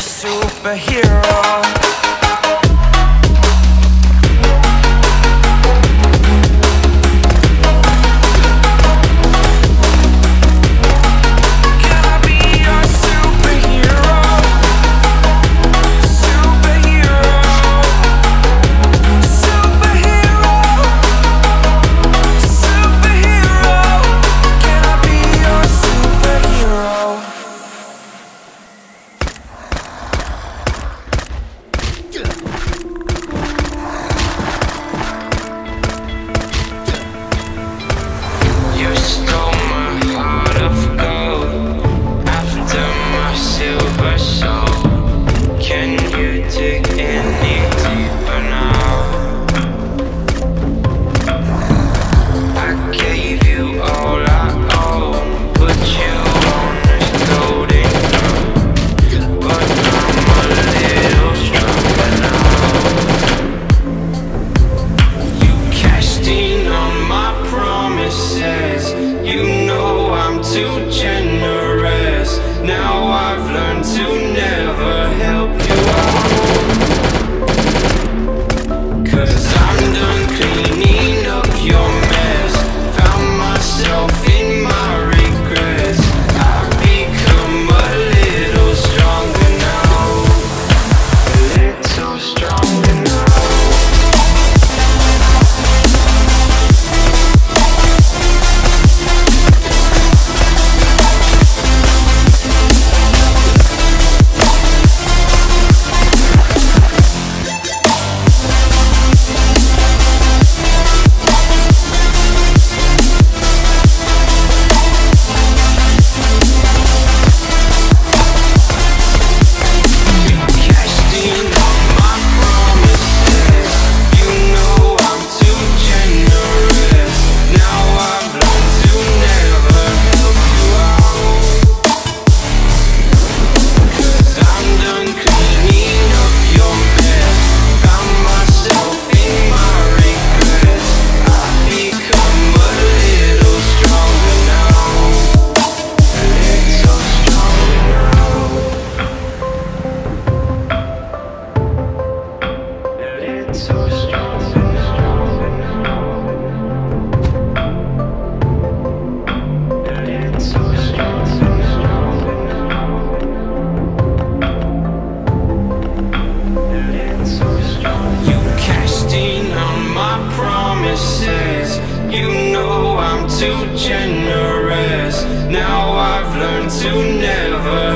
superhero. You too generous. Now I've learned to never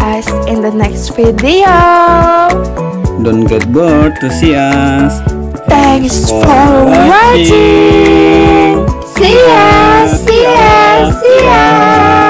us in the next video. Don't get bored to see us. Thanks for, watching. watching. See ya, see ya, see ya.